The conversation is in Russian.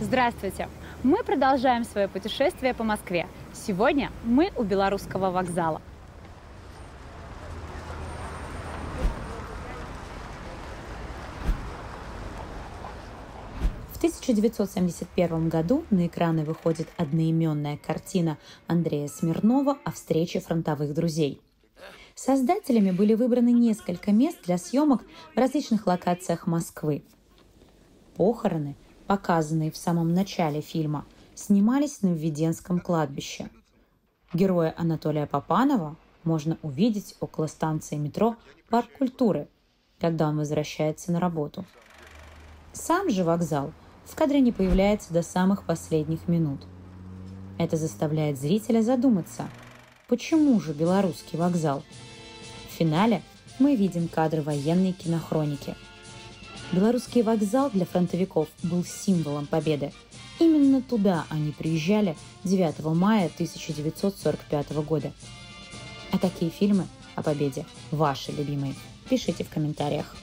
Здравствуйте! Мы продолжаем свое путешествие по Москве. Сегодня мы у Белорусского вокзала. В 1971 году на экраны выходит одноименная картина Андрея Смирнова о встрече фронтовых друзей. Создателями были выбраны несколько мест для съемок в различных локациях Москвы. Похороны, показанные в самом начале фильма, снимались на Введенском кладбище. Героя Анатолия Попанова можно увидеть около станции метро «Парк культуры», когда он возвращается на работу. Сам же вокзал – в кадре не появляется до самых последних минут. Это заставляет зрителя задуматься, почему же белорусский вокзал? В финале мы видим кадры военной кинохроники. Белорусский вокзал для фронтовиков был символом победы. Именно туда они приезжали 9 мая 1945 года. А какие фильмы о победе ваши любимые? Пишите в комментариях.